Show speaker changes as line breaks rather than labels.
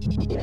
Yeah.